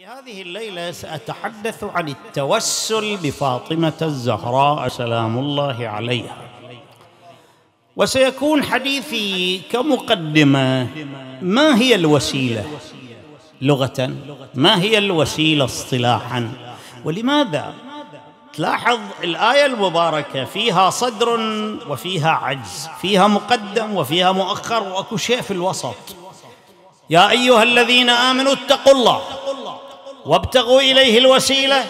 في هذه الليلة سأتحدث عن التوسل بفاطمة الزهراء سلام الله عليها. وسيكون حديثي كمقدمة ما هي الوسيلة؟ لغة ما هي الوسيلة اصطلاحا؟ ولماذا؟ تلاحظ الآية المباركة فيها صدر وفيها عجز فيها مقدم وفيها مؤخر وأكو شيء في الوسط. يا أيها الذين آمنوا اتقوا الله. وابتغوا إليه الوسيلة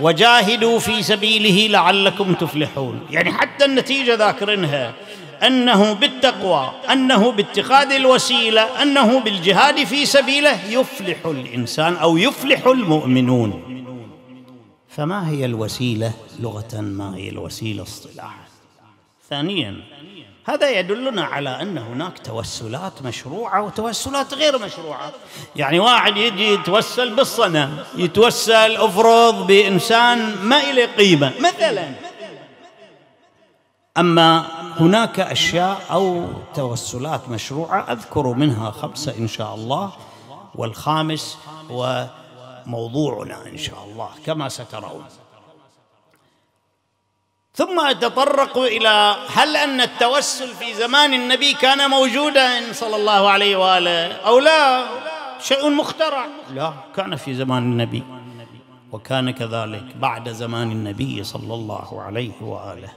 وجاهدوا في سبيله لعلكم تفلحون. يعني حتى النتيجة ذاكرينها. أنه بالتقوى أنه باتخاذ الوسيلة أنه بالجهاد في سبيله يفلح الإنسان أو يفلح المؤمنون. فما هي الوسيلة لغة؟ ما هي الوسيلة اصطلاحا؟ ثانيا. هذا يدلنا على أن هناك توسلات مشروعة وتوسلات غير مشروعة. يعني واحد يجي يتوسل بالصنم يتوسل أفرض بإنسان ما له قيمة مثلا. أما هناك أشياء أو توسلات مشروعة أذكر منها خمسة إن شاء الله والخامس هو موضوعنا إن شاء الله كما سترون. ثم اتطرق إلى هل أن التوسل في زمان النبي كان موجودا صلى الله عليه وآله أو لا؟ شيء مخترع. لا كان في زمان النبي وكان كذلك بعد زمان النبي صلى الله عليه وآله.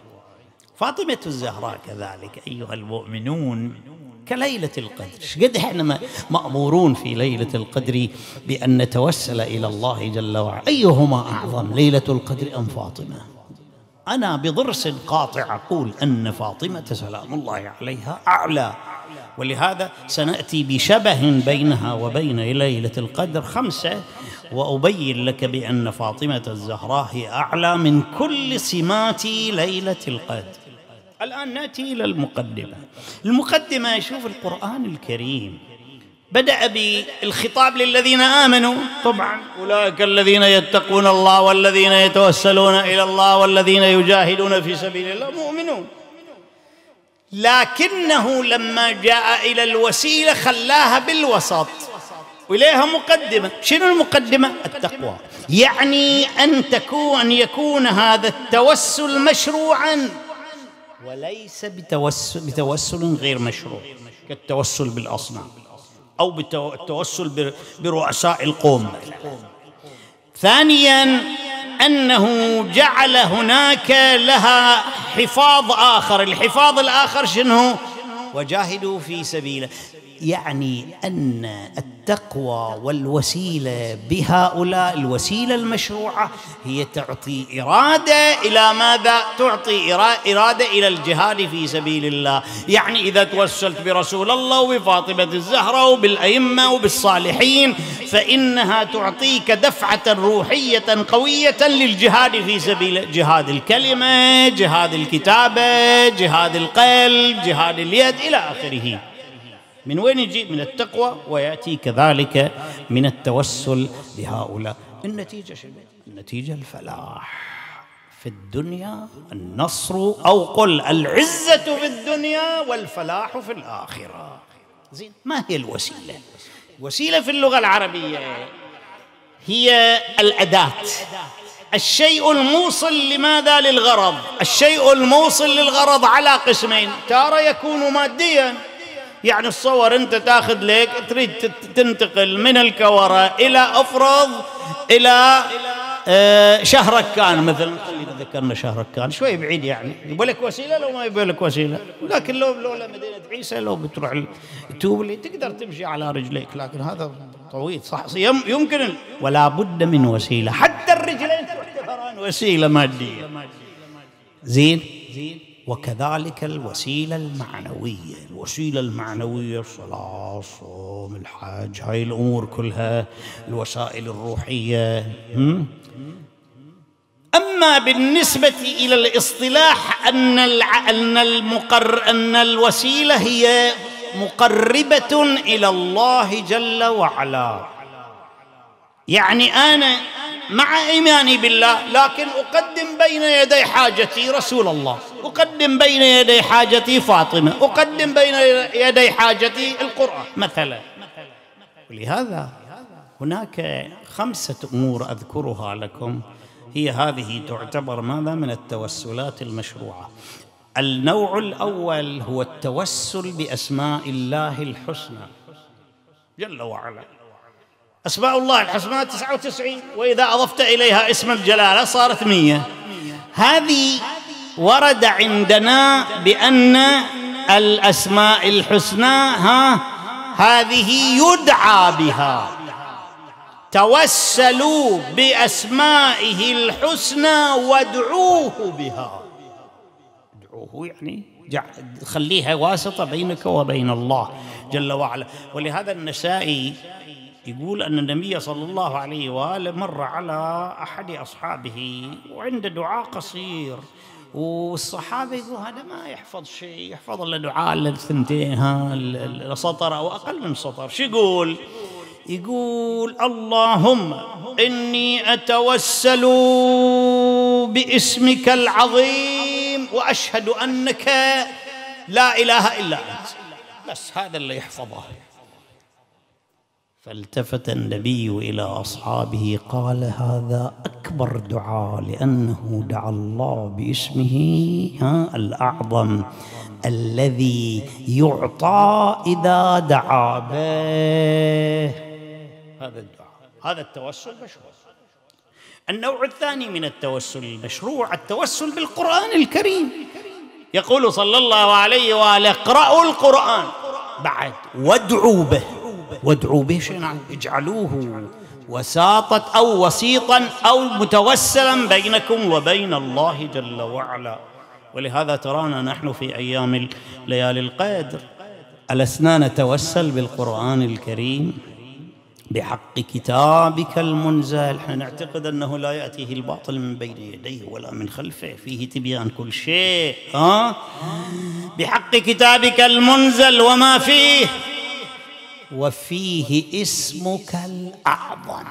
فاطمة الزهراء كذلك أيها المؤمنون كليلة القدر قد إحنا مأمورون في ليلة القدر بأن نتوسل إلى الله جل وعلا؟ أيهما أعظم ليلة القدر أم فاطمة؟ أنا بضرس قاطع أقول أن فاطمة سلام الله عليها أعلى. ولهذا سنأتي بشبه بينها وبين ليلة القدر خمسة وأبين لك بأن فاطمة الزهراء هي أعلى من كل سمات ليلة القدر. الآن نأتي إلى المقدمة. المقدمة شوف القرآن الكريم. بدأ بالخطاب للذين آمنوا. طبعا. أولئك الذين يتقون الله والذين يتوسلون إلى الله والذين يجاهدون في سبيل الله مؤمنون. لكنه لما جاء إلى الوسيلة خلاها بالوسط. وإليها مقدمة. شنو المقدمة؟ التقوى. يعني أن تكون أن يكون هذا التوسل مشروعا. وليس بتوسل بتوسل غير مشروع كالتوسل بالأصنام. أو بالتوسل برؤساء القوم. ثانيا أنه جعل هناك لها حفاظ آخر. الحفاظ الآخر شنو؟ وجاهدوا في سبيله. يعني أن التقوى والوسيلة بهؤلاء الوسيلة المشروعة هي تعطي إرادة إلى ماذا؟ تعطي إرادة إلى الجهاد في سبيل الله، يعني إذا توسلت برسول الله وبفاطمة الزهراء وبالأئمة وبالصالحين فإنها تعطيك دفعة روحية قوية للجهاد في سبيل جهاد الكلمة، جهاد الكتابة، جهاد القلب، جهاد اليد إلى آخره. من وين يجي؟ من التقوى ويأتي كذلك من التوسل بهؤلاء النتيجة شنو؟ النتيجة الفلاح. في الدنيا النصر أو قل العزة في الدنيا والفلاح في الآخرة. زين ما هي الوسيلة؟ وسيلة في اللغة العربية هي الأداة. الشيء الموصل لماذا؟ للغرض. الشيء الموصل للغرض على قسمين. تارة يكون ماديا يعني الصور انت تاخذ لك تريد تنتقل من الكورة إلى أفرض إلى آه، شهرك كان مثلا. خلينا ذكرنا شهرك كان شوي بعيد يعني. يبغى لك وسيلة؟ لو ما يبغى لك وسيلة. لكن لو لو مدينة عيسى لو بتروح توبلي تقدر تمشي على رجليك. لكن هذا طويل صح؟ يمكن ولا بد من وسيلة. حتى الرجلين وسيلة مادية. زين؟ زين. وكذلك الوسيلة المعنوية. الوسيلة المعنوية الصلاة الصوم الحج هاي الأمور كلها الوسائل الروحية. أما بالنسبة إلى الاصطلاح أن أن المقر أن الوسيلة هي مقربة إلى الله جل وعلا. يعني أنا مع إيماني بالله لكن أقدم بين يدي حاجتي رسول الله أقدم بين يدي حاجتي فاطمة أقدم بين يدي حاجتي القرآن. مثلا ولهذا هناك خمسة أمور أذكرها لكم هي هذه تعتبر ماذا؟ من التوسلات المشروعة. النوع الأول هو التوسل بأسماء الله الحسنى. جل وعلا. أسماء الله الحسنى تسعة وتسعين وإذا أضفت إليها اسم الجلالة صارت مية. هذه ورد عندنا بأن الأسماء الحسنى ها هذه يدعى بها. توسلوا بأسمائه الحسنى وادعوه بها. ادعوه يعني خليها واسطة بينك وبين الله جل وعلا. ولهذا النسائي يقول أن النبي صلى الله عليه وآله مر على أحد أصحابه وعنده دعاء قصير والصحابة يقول هذا ما يحفظ شيء يحفظ له دعاء الثنتين سطر أو أقل من سطر. شو يقول؟ يقول اللهم إني أتوسل باسمك العظيم وأشهد أنك لا إله إلا أنت. بس هذا اللي يحفظه. فالتفت النبي إلى أصحابه قال هذا أكبر دعاء لأنه دعا الله باسمه ها الأعظم الذي يعطى إذا دعا به. هذا الدعاء هذا التوسل مشروع النوع الثاني من التوسل المشروع التوسل بالقرآن الكريم. يقول صلى الله عليه وآله اقرأوا القرآن. بعد وادعوا به. وادعوا به شيئا اجعلوه وساطة أو وسيطا أو متوسلا بينكم وبين الله جل وعلا. ولهذا ترانا نحن في أيام ليالي القدر ألسنا نتوسل بالقرآن الكريم بحق كتابك المنزل إحنا نعتقد أنه لا يأتيه الباطل من بين يديه ولا من خلفه. فيه تبيان كل شيء ها؟ بحق كتابك المنزل وما فيه. وفيه اسمك الأعظم.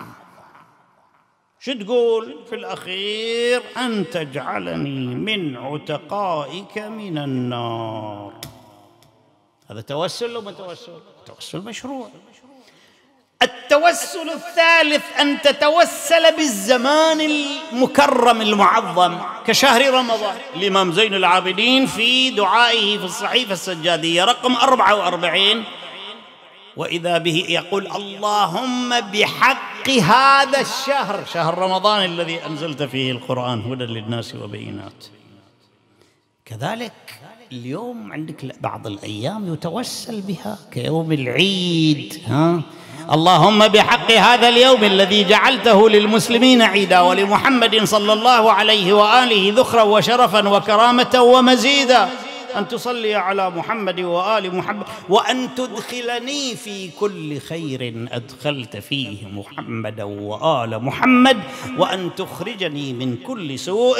شو تقول في الأخير؟ أن تجعلني من عتقائك من النار. هذا توسل ولا توسل؟ توسل مشروع. التوسل الثالث أن تتوسل بالزمان المكرم المعظم كشهر رمضان. الإمام زين العابدين في دعائه في الصحيفة السجادية رقم 44 وإذا به يقول اللهم بحق هذا الشهر شهر رمضان الذي أنزلت فيه القرآن هدى للناس وبينات. كذلك اليوم عندك بعض الأيام يتوسل بها كيوم العيد ها؟ اللهم بحق هذا اليوم الذي جعلته للمسلمين عيدا ولمحمد صلى الله عليه وآله ذخرا وشرفا وكرامة ومزيدا. أن تصلي على محمد وآل محمد وأن تدخلني في كل خير أدخلت فيه محمدا وآل محمد وأن تخرجني من كل سوء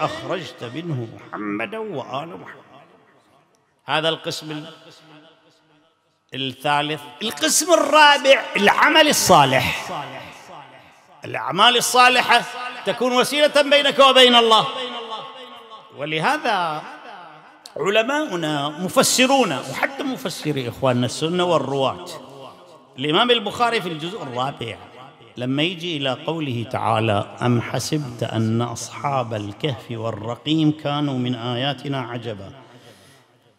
أخرجت منه محمدا وآل محمد. هذا القسم الثالث. القسم الرابع العمل الصالح. الأعمال الصالحة تكون وسيلة بينك وبين الله. ولهذا علماؤنا مفسرون وحتى مفسري إخواننا السنة والرواة. الإمام البخاري في الجزء الرابع لما يجي إلى قوله تعالى أم حسبت أن أصحاب الكهف والرقيم كانوا من آياتنا عجبا.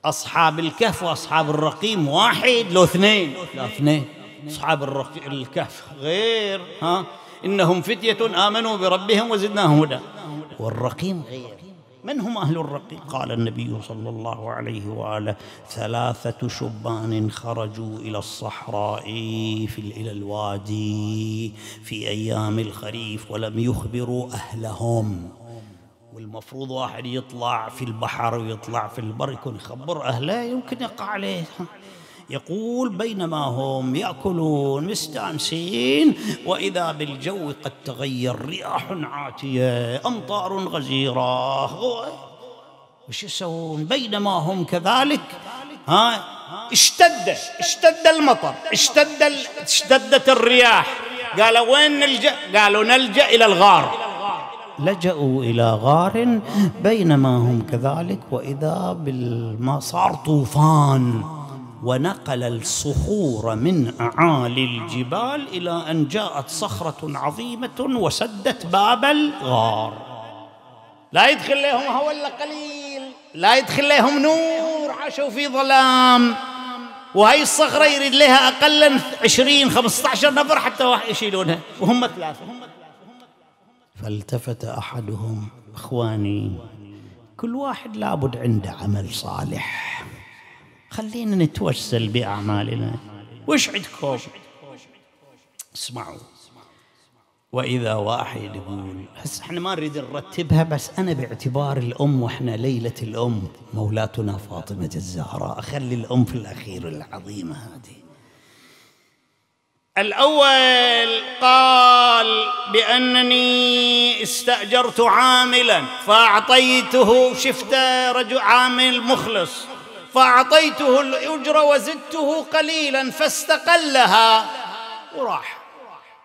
أصحاب الكهف وأصحاب الرقيم واحد لو اثنين. لا اثنين. أصحاب الكهف غير ها؟ إنهم فتية آمنوا بربهم وزدناهم هدى. والرقيم غير. من هم أهل الرقيم قال النبي صلى الله عليه وآله ثلاثة شبان خرجوا إلى الصحراء في إلى الوادي في أيام الخريف ولم يخبروا أهلهم. والمفروض واحد يطلع في البحر ويطلع في البر يكون يخبر أهله يمكن يقع عليه. يقول بينما هم يأكلون مستأنسين وإذا بالجو قد تغير رياح عاتية أمطار غزيرة. وش يسوون؟ بينما هم كذلك ها اشتد اشتد المطر اشتد اشتدت الرياح. قالوا وين نلجأ؟ قالوا نلجأ إلى الغار. لجأوا إلى غار بينما هم كذلك وإذا بالما صار طوفان. ونقل الصخور من أعالي الجبال إلى أن جاءت صخرة عظيمة وسدت باب الغار. لا يدخل لهم هو إلا قليل. لا يدخل لهم نور. عاشوا في ظلام. وهي الصخرة يريد لها عشرين خمسة عشر نفر حتى يشيلونها. وهم ثلاثة. فالتفت أحدهم إخواني كل واحد لابد عنده عمل صالح. خلينا نتوسل بأعمالنا. وش عندكم؟ اسمعوا. وإذا واحد يقول هسه إحنا ما نريد نرتبها بس أنا باعتبار الأم وإحنا ليلة الأم مولاتنا فاطمة الزهراء. أخلي الأم في الأخير العظيمة هذه. الأول قال بأنني استأجرت عاملا فأعطيته شفت رجل عامل مخلص. فأعطيته الأجرة وزدته قليلا فاستقلها. وراح.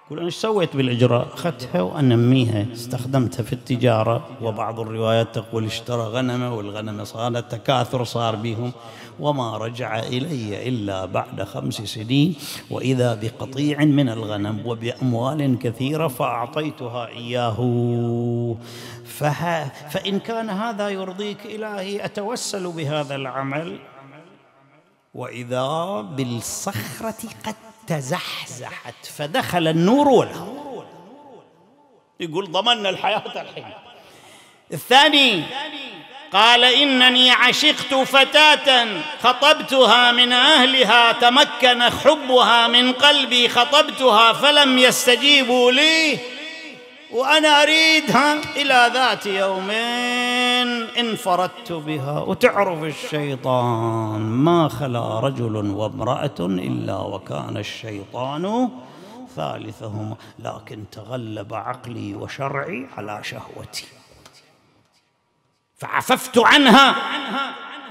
يقول أنا سويت بالإجراء أخذتها وأنميها استخدمتها في التجارة. وبعض الروايات تقول اشترى غنمة والغنمة صارت تكاثر صار بهم. وما رجع إلي إلا بعد خمس سنين. وإذا بقطيع من الغنم وبأموال كثيرة فأعطيتها إياه. فها فإن كان هذا يرضيك إلهي أتوسل بهذا العمل. وإذا بالصخرة قد تزحزحت فدخل النور والهواء. يقول ضمننا الحياة الحين. الثاني قال إنني عشقت فتاة خطبتها من أهلها تمكن حبها من قلبي خطبتها فلم يستجيبوا لي. وأنا أريدها إلى ذات يومين انفردت بها. وتعرف الشيطان ما خلا رجل وامرأة إلا وكان الشيطان ثالثهما. لكن تغلب عقلي وشرعي على شهوتي. فعففت عنها.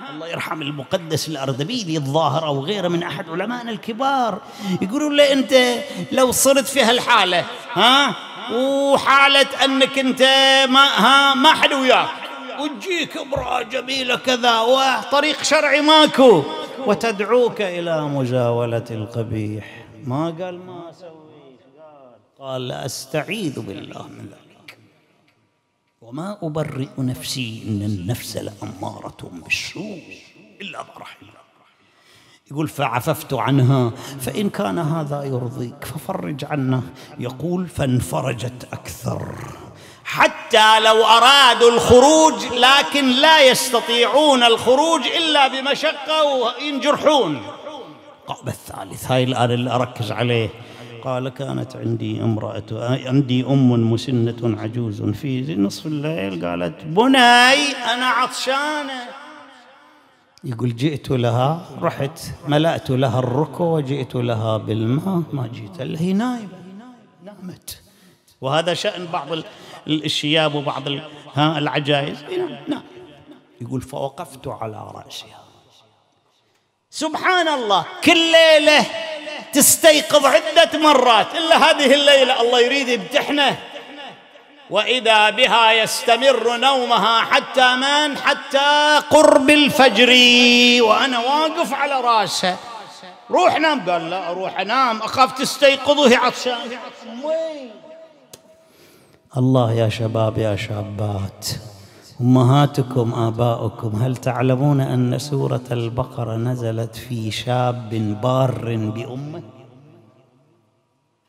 الله يرحم المقدس الأردبيلي الظاهر أو غيره من أحد علمائنا الكبار. يقولون له أنت لو صرت في هالحالة ها؟ وحالة أنك أنت ما ها ما حد وياك. وتجيك امرأة جميلة كذا وطريق شرعي ماكو. وتدعوك إلى مزاولة القبيح. ما قال ما أسوي قال أستعيذ بالله من ذلك. وما أبرئ نفسي إن النفس لأمارة بالسوء إلا الله يقول فعففت عنها فإن كان هذا يرضيك ففرج عنا يقول فانفرجت أكثر. حتى لو أرادوا الخروج لكن لا يستطيعون الخروج إلا بمشقة وينجرحون قال الثالث هاي الآن اللي أركز عليه. قال كانت عندي امرأة عندي أم مسنة عجوز في نصف الليل. قالت بني أنا عطشانة. يقول جئت لها رحت ملأت لها الركو وجئت لها بالماء ما جئت لها هي نايمة نامت. وهذا شأن بعض الشياب وبعض ها العجائز. نعم يقول فوقفت على رأسها. سبحان الله كل ليلة تستيقظ عدة مرات. إلا هذه الليلة الله يريد يمتحنه. وإذا بها يستمر نومها حتى من؟ حتى قرب الفجر. وأنا واقف على راسها روح نام. قال لا أروح أنام. أخاف تستيقظ وهي عطشان الله يا شباب يا شابات أمهاتكم آباؤكم هل تعلمون أن سورة البقرة نزلت في شاب بار بأمة؟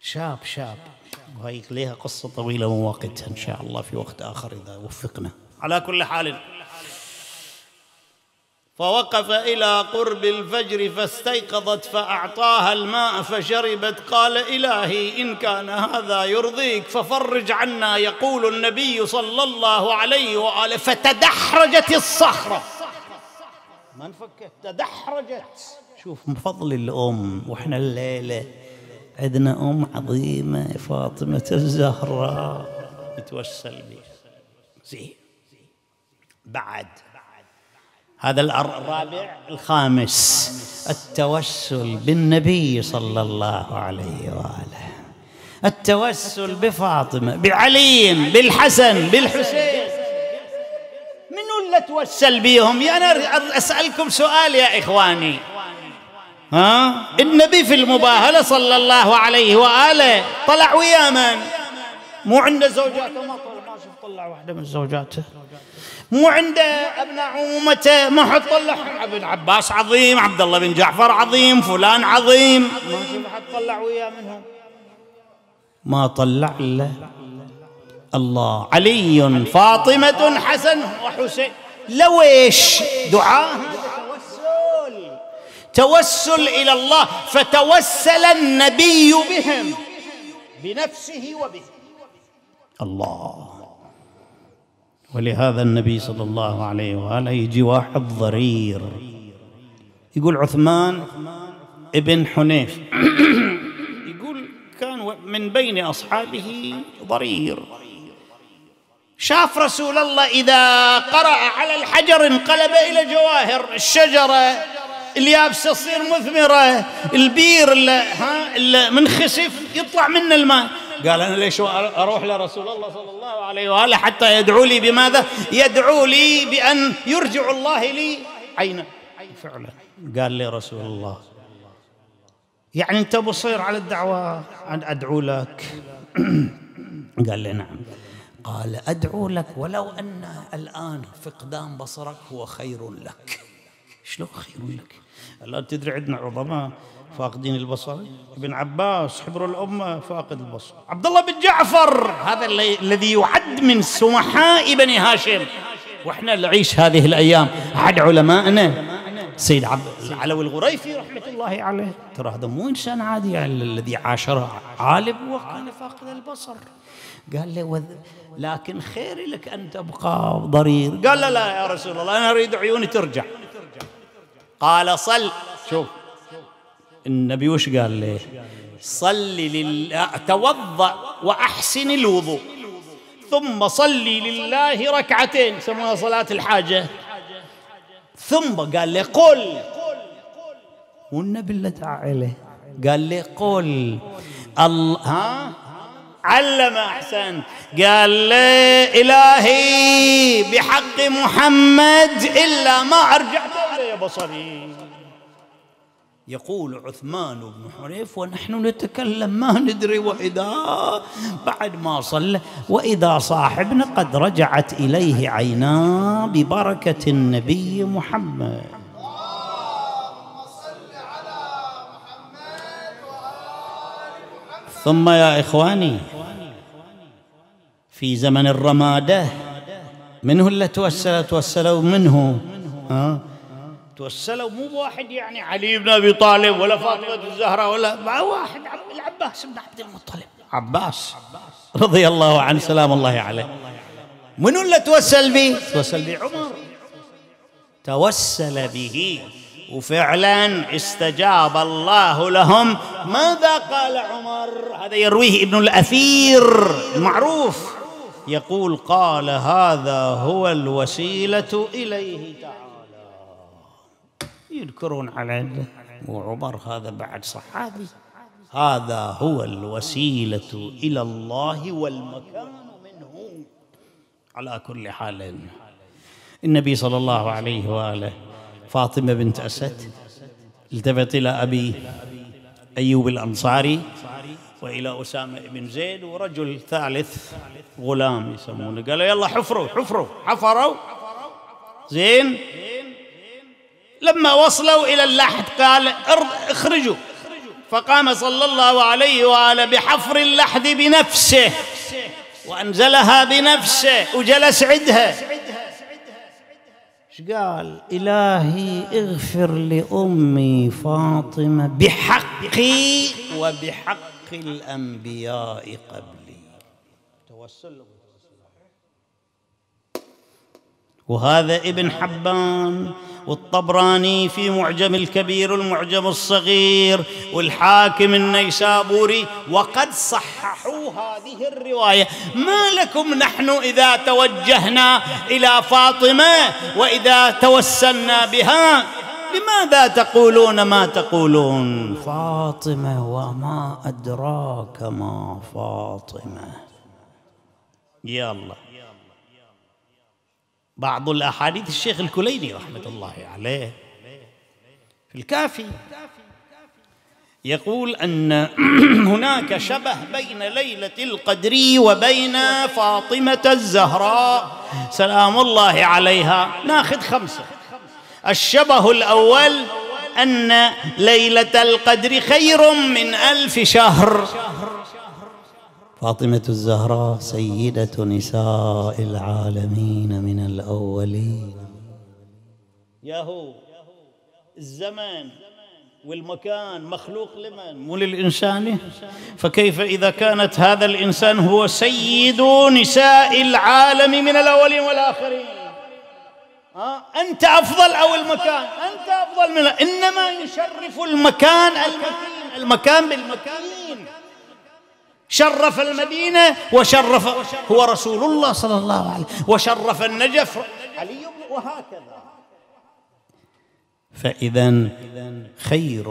شاب شاب. وهي لها قصة طويلة ووقتها إن شاء الله في وقت آخر إذا وفقنا. على كل حال. فوقف إلى قرب الفجر فاستيقظت فأعطاها الماء فشربت. قال إلهي إن كان هذا يرضيك ففرج عنا يقول النبي صلى الله عليه وآله فتدحرجت الصخرة. ما انفكت تدحرجت. شوف من فضل الأم وإحنا الليلة عندنا أم عظيمة فاطمة الزهراء. نتوسل بها زين. بعد. هذا الرابع الخامس. التوسل بالنبي صلى الله عليه وآله. التوسل بفاطمة بعلي بالحسن بالحسين. منو اللي توسل بهم يا أنا أسألكم سؤال يا إخواني. ها؟ النبي في المباهلة صلى الله عليه وآله طلع ويا من؟ مو عنده زوجاته. ما طلع ما شفت طلع واحدة من زوجاته. مو عنده ابناء عمومته ما حد طلعهم ابن عباس عظيم عبد الله بن جعفر عظيم فلان عظيم. ما شوف حد طلع وياه منهم. ما طلع إلا الله. علي فاطمة حسن وحسين. لويش توسل توسل إلى الله فتوسل النبي بهم بنفسه وبه. الله. ولهذا النبي صلى الله عليه وآله يجي واحد ضرير. يقول عثمان ابن حنيف. يقول كان من بين أصحابه ضرير. شاف رسول الله إذا قرأ على الحجر انقلب إلى جواهر الشجرة. اليابسه تصير مثمرة. البير اللي ها اللي منخسف يطلع منه الماء. قال أنا ليش أروح لرسول الله صلى الله عليه وآله حتى يدعو لي بماذا؟ يدعو لي بأن يرجع الله لي. عينه فعلا. قال لي رسول الله. يعني أنت مصير على الدعوة ان أدعو لك. قال لي نعم. قال أدعو لك ولو أن الآن فقدان بصرك هو خير لك. شلون خير لك؟ الان تدري عندنا عظماء فاقدين البصر. ابن عباس حبر الأمة فاقد البصر. عبد الله بن جعفر هذا الذي يعد من سمحاء بني هاشم. وإحنا نعيش هذه الأيام. أحد علمائنا سيد عبد العلوي الغريفي رحمة الله عليه ترى هذا مو إنسان عادي يعني الذي عاشر عالم وكان فاقد البصر. قال له. لكن خير لك أن تبقى ضرير. قال لا لا يا رسول الله أنا أريد عيوني ترجع. قال صل. شوف. النبي وش قال له صل لله توضأ وأحسن الوضوء. ثم صلي لله ركعتين يسمونها صلاة الحاجة. ثم قال له قل. والنبي اللي تعالى قال له قل. الله ها؟ علم أحسن. قال له إلهي بحق محمد إلا ما أرجعت إلي بصري. يقول عثمان بن حنيف ونحن نتكلم ما ندري وإذا بعد ما صلى وإذا صاحبنا قد رجعت إليه عيناه ببركة النبي محمد. ثم يا إخواني في زمن الرمادة منه اللي توسل توسلوا منه ها؟ توسلوا. مو بواحد يعني علي بن أبي طالب ولا فاطمة الزهراء ولا مع واحد. العباس بن عبد المطلب. عباس رضي الله عنه سلام الله عليه. منو اللي توسل به؟ توسل به عمر. توسل به. وفعلا استجاب الله لهم. ماذا قال عمر؟ هذا يرويه ابن الأثير المعروف. يقول قال هذا هو الوسيلة إليه تعالى. يذكرون على وعمر هذا بعد صحابي. هذا هو الوسيلة إلى الله والمكان منه. على كل حال النبي صلى الله عليه وآله فاطمة بنت أسد التفت إلى أبي أيوب الأنصاري وإلى أسامة بن زيد ورجل ثالث غلام يسمونه. قالوا يلا حفروا حفروا حفروا. زين. لما وصلوا إلى اللحد قال اخرجوا. فقام صلى الله عليه وآله بحفر اللحد بنفسه وأنزلها بنفسه وجلس عندها. إيش قال؟ إلهي اغفر لأمي فاطمة بحقي وبحق الأنبياء قبلي. توسل وهذا ابن حبان والطبراني في معجم الكبير والمعجم الصغير والحاكم النيسابوري. وقد صححوا هذه الرواية. ما لكم نحن إذا توجهنا إلى فاطمة وإذا توسلنا بها؟ لماذا تقولون ما تقولون؟ فاطمة وما أدراك ما فاطمة. يا الله. بعض الأحاديث الشيخ الكليني رحمة الله عليه في الكافي. يقول أن هناك شبه بين ليلة القدر وبين فاطمة الزهراء. سلام الله عليها. ناخذ خمسة. الشبه الأول أن ليلة القدر خير من ألف شهر. فاطمة الزهراء سيدة نساء العالمين من الأولين. ياهو الزمن والمكان مخلوق لمن؟ مو للإنسان. فكيف إذا كانت هذا الإنسان هو سيد نساء العالم من الأولين والآخرين؟ ها؟ أنت أفضل أو المكان؟ أنت أفضل من إنما يشرف المكان المكين المكان بالمكين شرف المدينة وشرف هو رسول الله صلى الله عليه وسلم. وشرف النجف. علي وهكذا. فإذا خير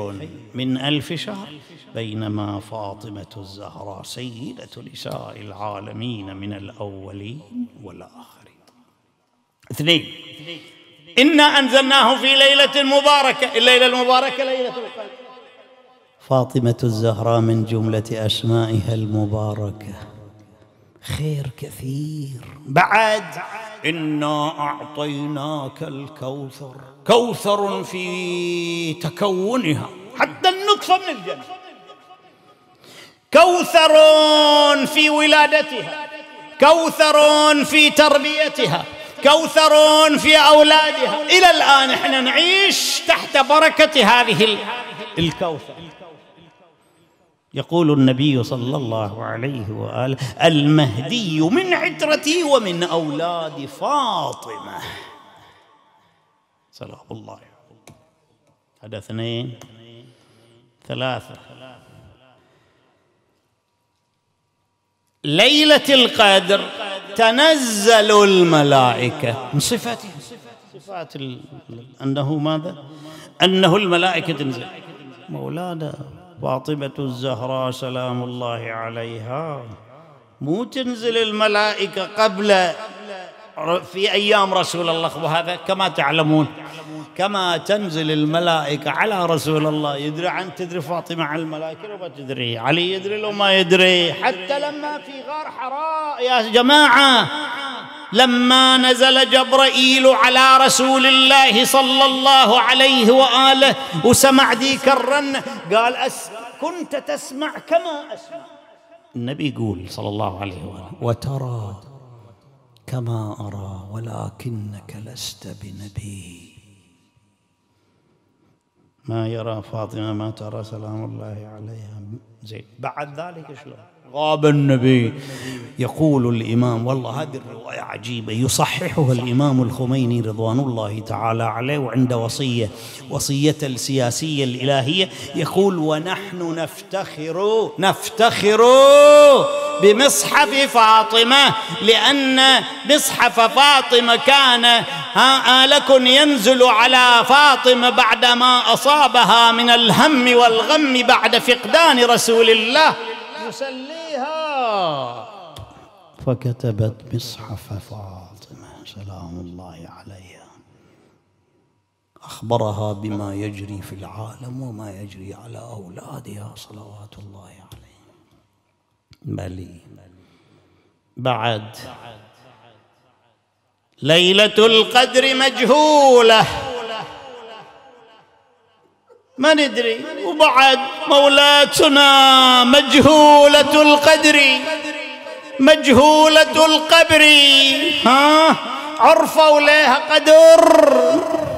من ألف شهر بينما فاطمة الزهراء سيدة نساء العالمين من الأولين والآخرين. اثنين. إنا أنزلناه في ليلة مباركة الليلة المباركة ليلة القدر. فاطمة الزهراء من جملة أسمائها المباركة. خير كثير. بعد إنا أعطيناك الكوثر. كوثر في تكونها. حتى النطفه من الجنة. كوثر في ولادتها. كوثر في تربيتها. كوثر في أولادها. إلى الآن إحنا نعيش تحت بركة هذه الكوثر. يقول النبي صلى الله عليه وآله المهدي من عترتي ومن أولاد فاطمة. سلام الله هذا اثنين ثلاثة. ليلة القدر تنزل الملائكة من صفاتها صفات أنه ماذا؟ أنه الملائكة تنزل. مولانا فاطمة الزهراء سلام الله عليها. مو تنزل الملائكة قبل في أيام رسول الله وهذا كما تعلمون كما تنزل الملائكة على رسول الله. يدري عن تدري فاطمة عن الملائكة لو ما تدري؟ علي يدري لو ما يدري. حتى لما في غار حراء يا جماعة لما نزل جبرائيل على رسول الله صلى الله عليه وآله وسمع ذيك الرنه قال أس كنت تسمع كما أسمع. النبي يقول صلى الله عليه وآله وترى كما أرى ولكنك لست بنبي. ما يرى فاطمة ما ترى سلام الله عليها. زين بعد ذلك شلون؟ غاب النبي. يقول الإمام والله هذه الرواية عجيبة. يصححها الإمام الخميني رضوان الله تعالى عليه وعند وصية وصية السياسية الإلهية. يقول ونحن نفتخر نفتخر بمصحف فاطمة لأن مصحف فاطمة كان ها آلك ينزل على فاطمة بعدما أصابها من الهم والغم بعد فقدان رسول الله. يسليها فكتبت مصحف فاطمة سلام الله عليها. أخبرها بما يجري في العالم وما يجري على أولادها صلوات الله عليهم. بلي بعد. ليلة القدر مجهولة. ما ندري. وبعد مولاتنا مجهولة القدر. مجهولة القبر. ها؟ عرفوا لها قدر.